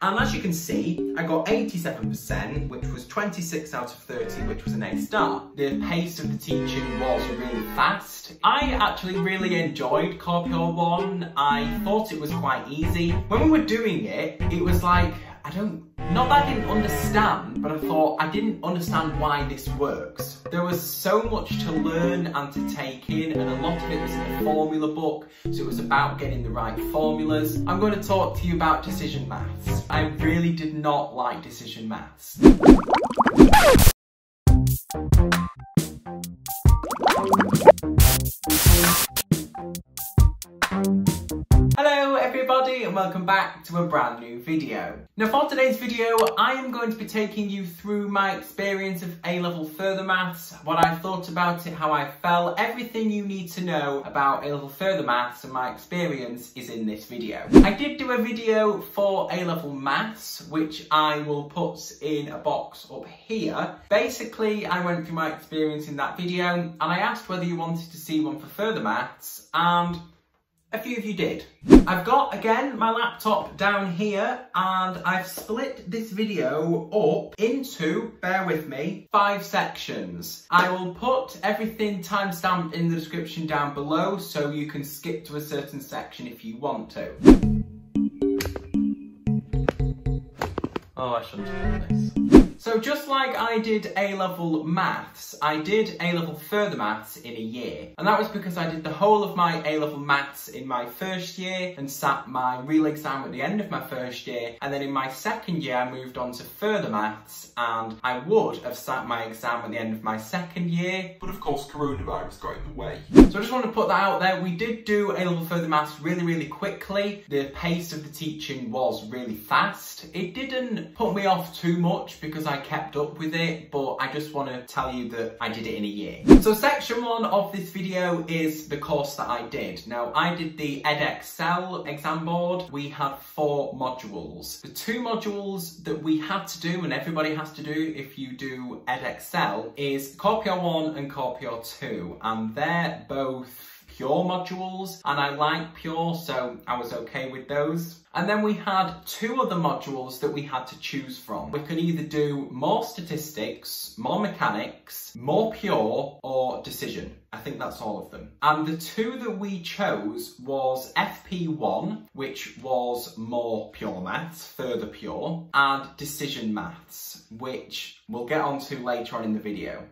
And as you can see, I got 87%, which was 26 out of 30, which was an A star. The pace of the teaching was really fast. I actually really enjoyed Core Pure 1. I thought it was quite easy. When we were doing it, it was like, I don't not that I didn't understand, but I thought I didn't understand why this works. There was so much to learn and to take in, and a lot of it was in the formula book, so it was about getting the right formulas. I'm going to talk to you about decision maths. I really did not like decision maths. And welcome back to a brand new video. Now for today's video I am going to be taking you through my experience of A-level further maths, what I thought about it, how I felt, everything you need to know about A-level further maths and my experience is in this video. I did do a video for A-level maths which I will put in a box up here. Basically I went through my experience in that video and I asked whether you wanted to see one for further maths and a few of you did. I've got, again, my laptop down here and I've split this video up into, bear with me, five sections. I will put everything timestamped in the description down below so you can skip to a certain section if you want to. Oh, I shouldn't have done this. So just like I did A-level maths, I did A-level further maths in a year. And that was because I did the whole of my A-level maths in my first year and sat my real exam at the end of my first year. And then in my second year, I moved on to further maths and I would have sat my exam at the end of my second year. But of course, coronavirus got in the way. So I just want to put that out there. We did do A-level further maths really, really quickly. The pace of the teaching was really fast. It didn't put me off too much because I kept up with it, but I just want to tell you that I did it in a year. So section one of this video is the course that I did. Now, I did the Edexcel exam board. We had four modules. The two modules that we had to do, and everybody has to do if you do Edexcel, is Core Pure 1 and Core Pure 2, and they're both pure modules and I like pure so I was okay with those. And then we had two other modules that we had to choose from. We could either do more statistics, more mechanics, more pure or decision. I think that's all of them. And the two that we chose was FP1, which was more pure maths, further pure, and decision maths, which we'll get onto later on in the video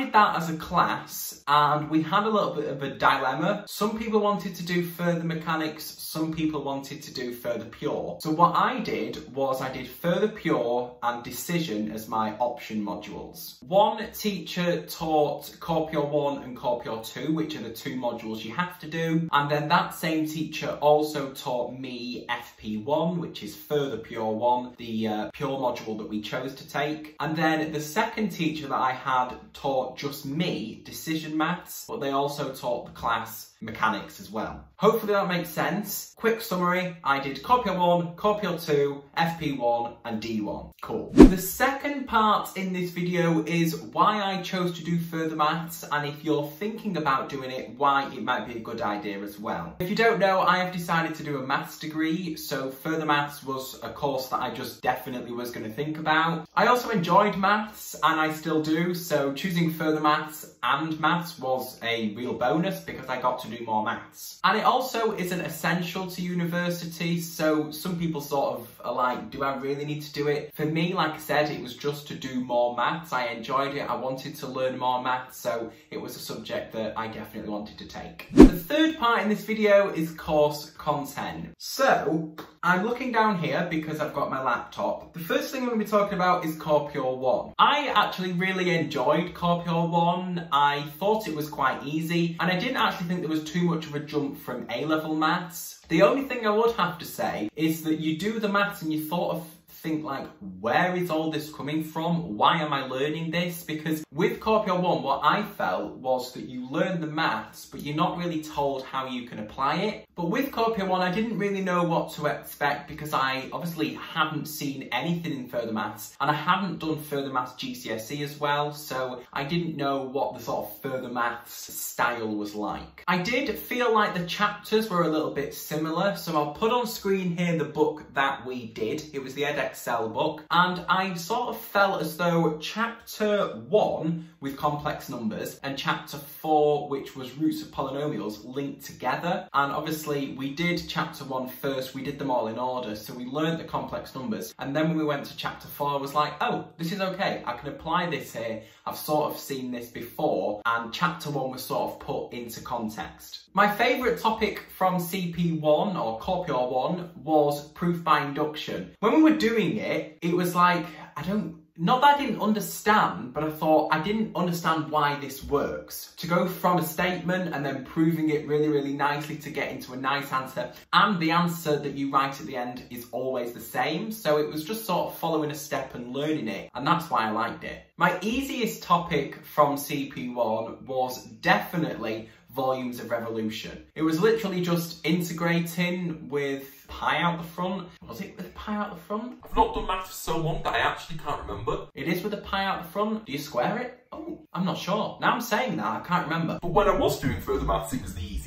decided that as a class and we had a little bit of a dilemma. Some people wanted to do further mechanics, some people wanted to do further pure. So what I did was I did further pure and decision as my option modules. One teacher taught Core Pure 1 and Core Pure 2, which are the two modules you have to do. And then that same teacher also taught me FP1, which is further pure 1, the uh, pure module that we chose to take. And then the second teacher that I had taught just me decision maths, but they also taught the class mechanics as well. Hopefully that makes sense. Quick summary, I did Core Pure 1, Core Pure 2, FP1 and D1. Cool. The second part in this video is why I chose to do further maths and if you're thinking about doing it, why it might be a good idea as well. If you don't know, I have decided to do a maths degree, so further maths was a course that I just definitely was going to think about. I also enjoyed maths and I still do, so choosing further maths and maths was a real bonus because I got to do more maths. And it also isn't essential to university, so some people sort of are like, do I really need to do it? For me, like I said, it was just to do more maths. I enjoyed it, I wanted to learn more maths, so it was a subject that I definitely wanted to take. The third part in this video is course content. So, I'm looking down here because I've got my laptop. The first thing I'm going to be talking about is Core Pure 1. I actually really enjoyed Core Pure 1. I thought it was quite easy and I didn't actually think there was too much of a jump from A-level maths. The only thing I would have to say is that you do the maths and you sort of think like, where is all this coming from? Why am I learning this? Because with Core Pure 1, what I felt was that you learn the maths, but you're not really told how you can apply it. But with Core Pure 1, I didn't really know what to expect because I obviously hadn't seen anything in further maths and I hadn't done further maths GCSE as well, so I didn't know what the sort of further maths style was like. I did feel like the chapters were a little bit similar, so I'll put on screen here the book that we did. It was the Edexcel book, and I sort of felt as though chapter one with complex numbers and chapter four, which was roots of polynomials, linked together. And obviously we did chapter one first, we did them all in order, so we learned the complex numbers. And then when we went to chapter four, I was like, oh, this is okay. I can apply this here. I've sort of seen this before, and chapter one was sort of put into context. My favourite topic from CP1 or Core Pure 1 was proof by induction. When we were doing it, it was like, I don't not that I didn't understand, but I thought I didn't understand why this works. To go from a statement and then proving it really, really nicely to get into a nice answer, and the answer that you write at the end is always the same. So it was just sort of following a step and learning it, and that's why I liked it. My easiest topic from CP1 was definitely volumes of revolution. It was literally just integrating with pi out the front. Was it with pi out the front? I've not done math for so long that I actually can't remember. It is with a pi out the front. Do you square it? Oh, I'm not sure. Now I'm saying that, I can't remember. But when I was doing further maths, it was the.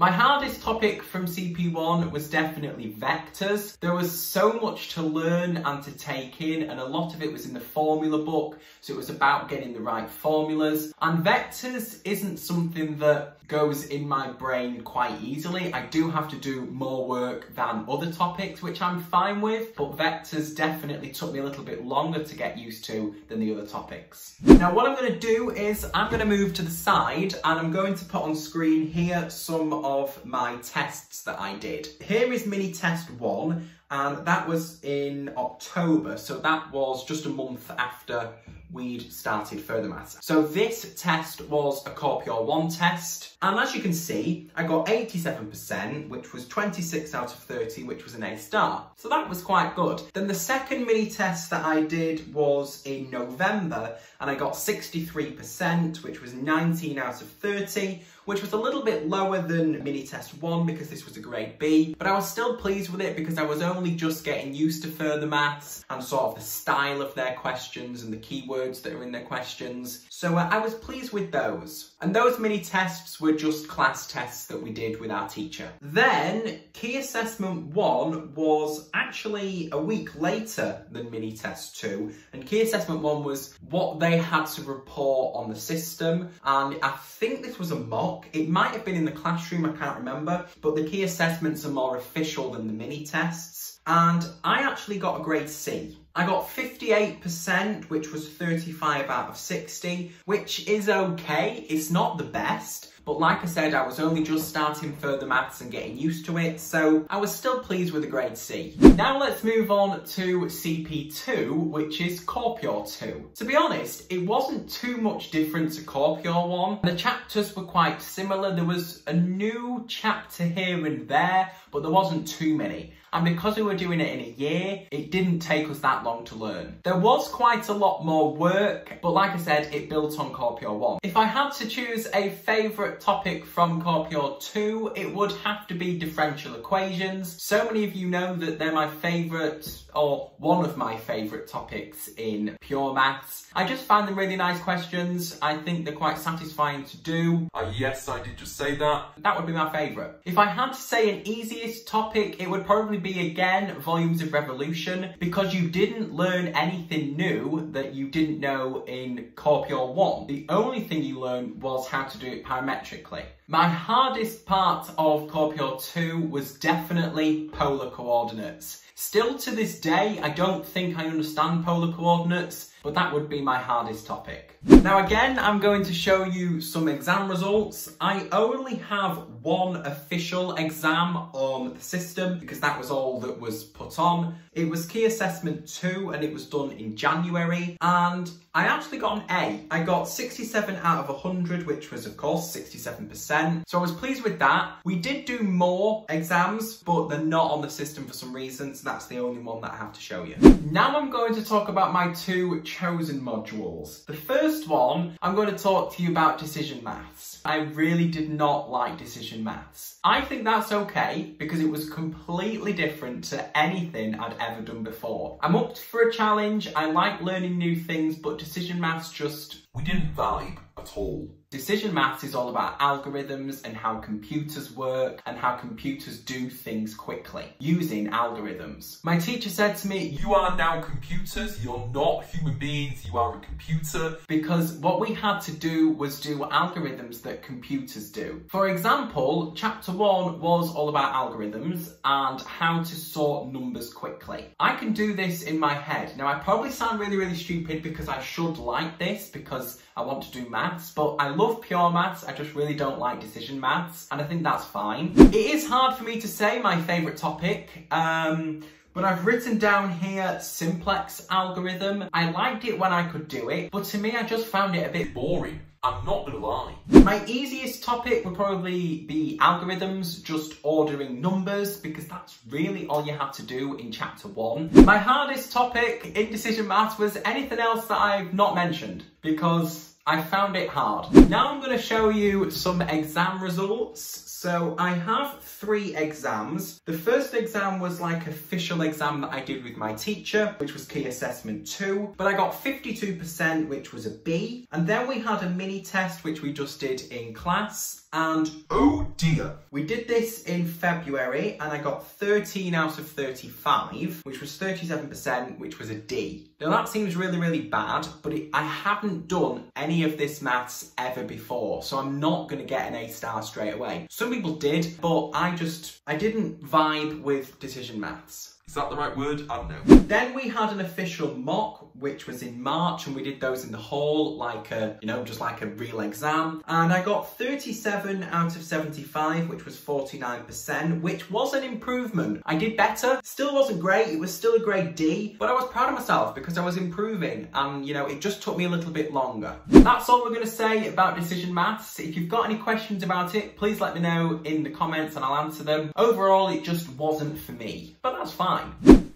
My hardest topic from CP1 was definitely vectors. There was so much to learn and to take in and a lot of it was in the formula book so it was about getting the right formulas and vectors isn't something that goes in my brain quite easily. I do have to do more work than other topics which I'm fine with but vectors definitely took me a little bit longer to get used to than the other topics. Now what I'm going to do is I'm going to move to the side and I'm going to put on screen here some of my tests that I did. Here is mini test one and that was in October so that was just a month after we'd started further maths. So this test was a Core Pure 1 test, and as you can see, I got 87%, which was 26 out of 30, which was an A star. So that was quite good. Then the second mini test that I did was in November, and I got 63%, which was 19 out of 30, which was a little bit lower than mini test one because this was a grade B, but I was still pleased with it because I was only just getting used to further maths and sort of the style of their questions and the keywords that are in their questions. So uh, I was pleased with those. And those mini tests were just class tests that we did with our teacher. Then key assessment one was actually a week later than mini test two. And key assessment one was what they had to report on the system. And I think this was a mock it might have been in the classroom, I can't remember, but the key assessments are more official than the mini tests. And I actually got a grade C. I got 58%, which was 35 out of 60, which is okay. It's not the best, but like I said, I was only just starting further maths and getting used to it, so I was still pleased with a grade C. Now let's move on to CP2, which is Core Pure 2. To be honest, it wasn't too much different to Core Pure 1. The chapters were quite similar. There was a new chapter here and there, but there wasn't too many. And because we were doing it in a year, it didn't take us that long to learn. There was quite a lot more work, but like I said, it built on Core Pure 1. If I had to choose a favourite topic from Core Pure 2, it would have to be differential equations. So many of you know that they're my favourite, or one of my favourite topics in pure maths. I just find them really nice questions. I think they're quite satisfying to do. Uh, yes, I did just say that. That would be my favourite. If I had to say an easiest topic, it would probably be again volumes of revolution because you didn't learn anything new that you didn't know in Core Pure 1. The only thing you learned was how to do it parametrically. My hardest part of Core Pure 2 was definitely polar coordinates. Still to this day, I don't think I understand polar coordinates, but that would be my hardest topic. Now again, I'm going to show you some exam results. I only have one official exam on the system because that was all that was put on. It was Key Assessment 2 and it was done in January and I actually got an A. I got 67 out of 100, which was of course 67%. So I was pleased with that. We did do more exams, but they're not on the system for some reason, so that's the only one that I have to show you. Now I'm going to talk about my two chosen modules. The first one, I'm going to talk to you about decision maths. I really did not like decision maths. I think that's okay because it was completely different to anything I'd ever done before. I'm up for a challenge, I like learning new things, but decision maths just... We didn't vibe at all. Decision maths is all about algorithms and how computers work and how computers do things quickly using algorithms. My teacher said to me, You are now computers, you're not human beings, you are a computer. Because what we had to do was do algorithms that computers do. For example, chapter one was all about algorithms and how to sort numbers quickly. I can do this in my head. Now I probably sound really, really stupid because I should like this because I want to do maths, but I love pure maths, I just really don't like decision maths, and I think that's fine. It is hard for me to say my favourite topic, um, but I've written down here simplex algorithm. I liked it when I could do it, but to me I just found it a bit Boring. I'm not gonna lie. my easiest topic would probably be algorithms, just ordering numbers, because that's really all you have to do in chapter one. My hardest topic in decision maths was anything else that I've not mentioned, because I found it hard. Now I'm going to show you some exam results. So I have three exams. The first exam was like official exam that I did with my teacher, which was key assessment two, but I got 52%, which was a B. And then we had a mini test, which we just did in class. And Oh dear. we did this in February and I got 13 out of 35, which was 37%, which was a D. Now that seems really, really bad, but it, I haven't done any of this maths ever before, so I'm not going to get an A star straight away. Some people did, but I just, I didn't vibe with decision maths. Is that the right word? I don't know. Then we had an official mock, which was in March, and we did those in the hall, like a, you know, just like a real exam. And I got 37 out of 75, which was 49%, which was an improvement. I did better. Still wasn't great. It was still a grade D, but I was proud of myself because I was improving. And, you know, it just took me a little bit longer. That's all we're going to say about decision maths. If you've got any questions about it, please let me know in the comments and I'll answer them. Overall, it just wasn't for me, but that's fine fine.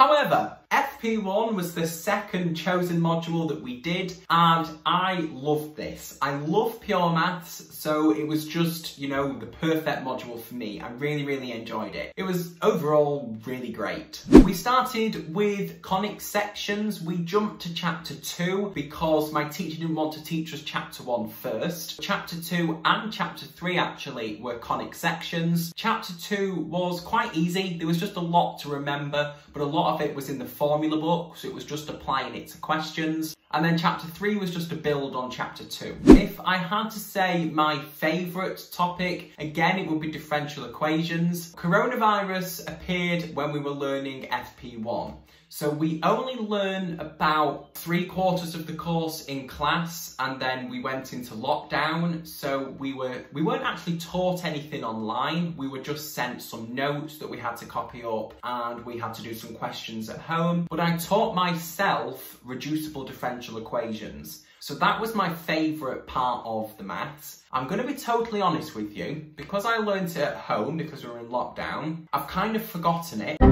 However, FP1 was the second chosen module that we did and I loved this. I love pure maths so it was just, you know, the perfect module for me. I really, really enjoyed it. It was overall really great. We started with conic sections. We jumped to chapter 2 because my teacher didn't want to teach us chapter 1 first. Chapter 2 and chapter 3 actually were conic sections. Chapter 2 was quite easy. There was just a lot to remember but a lot of it was in the formula book, so it was just applying it to questions. And then chapter three was just a build on chapter two. If I had to say my favourite topic, again, it would be differential equations. Coronavirus appeared when we were learning FP1. So we only learn about three quarters of the course in class and then we went into lockdown. So we were we weren't actually taught anything online. We were just sent some notes that we had to copy up and we had to do some questions at home. But I taught myself reducible differential equations. So that was my favourite part of the maths. I'm going to be totally honest with you, because I learnt it at home because we were in lockdown, I've kind of forgotten it.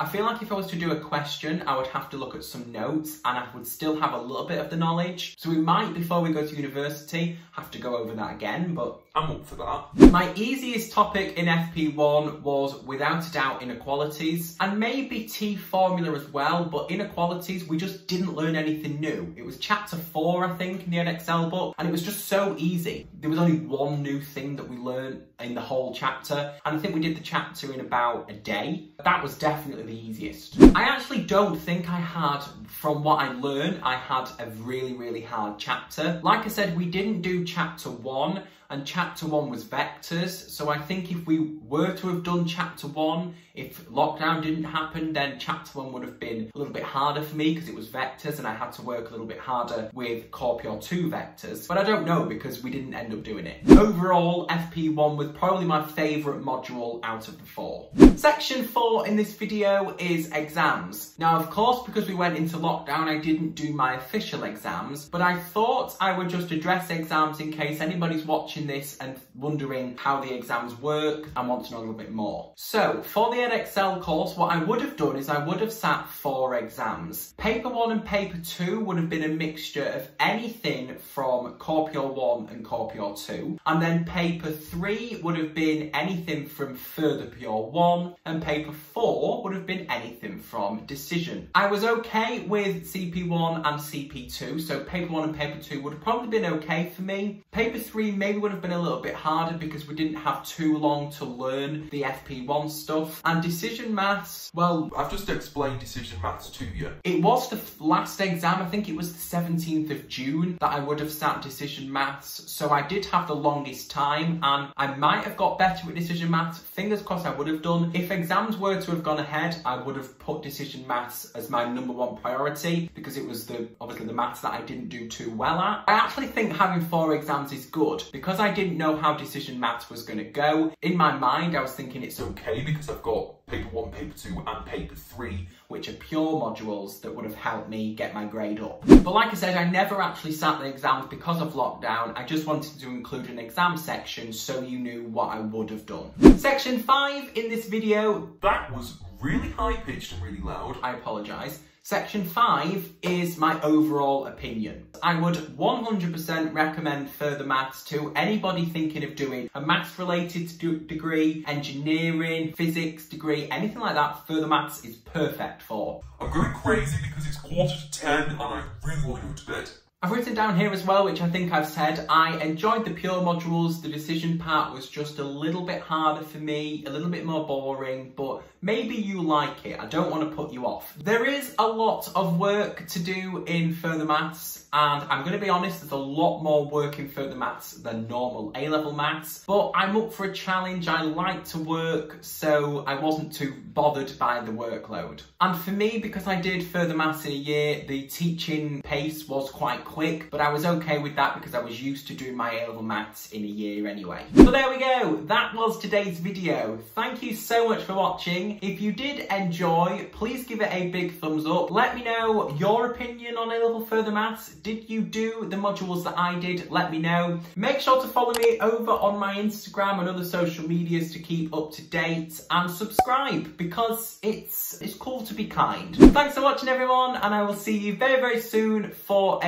I feel like if I was to do a question, I would have to look at some notes and I would still have a little bit of the knowledge. So we might, before we go to university, have to go over that again, but I'm up for that. my easiest topic in FP1 was without a doubt inequalities and maybe T formula as well, but inequalities, we just didn't learn anything new. It was chapter four, I think, in the Excel book, and it was just so easy. There was only one new thing that we learned in the whole chapter, and I think we did the chapter in about a day. That was definitely the easiest. I actually don't think I had, from what I learned, I had a really, really hard chapter. Like I said, we didn't do chapter one, and chapter one was vectors. So I think if we were to have done chapter one, if lockdown didn't happen, then chapter one would have been a little bit harder for me because it was vectors and I had to work a little bit harder with Core Pure 2 vectors. But I don't know because we didn't end up doing it. Overall, FP1 was probably my favourite module out of the four. Section four in this video is exams. Now, of course, because we went into lockdown, I didn't do my official exams, but I thought I would just address exams in case anybody's watching watching this and wondering how the exams work and want to know a little bit more. So for the Edexcel course, what I would have done is I would have sat four exams. Paper one and paper two would have been a mixture of anything from Core Pure 1 and Core Pure 2. And then paper 3 would have been anything from Further Pure 1. And paper 4 would have been anything from Decision. I was okay with CP1 and CP2, so paper 1 and paper 2 would have probably been okay for me. Paper 3 maybe would have been a little bit harder because we didn't have too long to learn the FP1 stuff. And Decision Maths, well... I've just explained Decision Maths to you. It was the last exam, I think it was the 17th of June that I would have sat Decision Maths, so I did have the longest time and I might have got better with Decision Maths. Fingers crossed I would have done. If exams were to have gone ahead, I would have put Decision Maths as my number one priority because it was the obviously the maths that I didn't do too well at. I actually think having four exams is good because I didn't know how Decision Maths was going to go. In my mind, I was thinking it's okay because I've got paper one, paper two and paper three which are pure modules that would have helped me get my grade up. But like I said, I never actually sat the exams because of lockdown. I just wanted to include an exam section so you knew what I would have done. Section 5 in this video. That was really high pitched and really loud. I apologise. Section 5 is my overall opinion. I would 100% recommend further maths to anybody thinking of doing a maths related degree, engineering, physics degree, anything like that, further maths is perfect for. I'm going crazy because it's quarter to 10 and I really want to go to bed. I've written down here as well, which I think I've said, I enjoyed the pure modules. The decision part was just a little bit harder for me, a little bit more boring, but maybe you like it. I don't want to put you off. There is a lot of work to do in further maths, and I'm going to be honest, there's a lot more work in further maths than normal A-level maths, but I'm up for a challenge. I like to work, so I wasn't too bothered by the workload. And for me, because I did further maths in a year, the teaching pace was quite quick, but I was okay with that because I was used to doing my A-level maths in a year anyway. So there we go, that was today's video. Thank you so much for watching. If you did enjoy, please give it a big thumbs up. Let me know your opinion on A-level further maths. Did you do the modules that I did? Let me know. Make sure to follow me over on my Instagram and other social medias to keep up to date and subscribe because it's, it's cool to be kind. Thanks for watching everyone and I will see you very, very soon for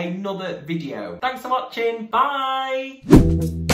another video. Thanks for watching. Bye.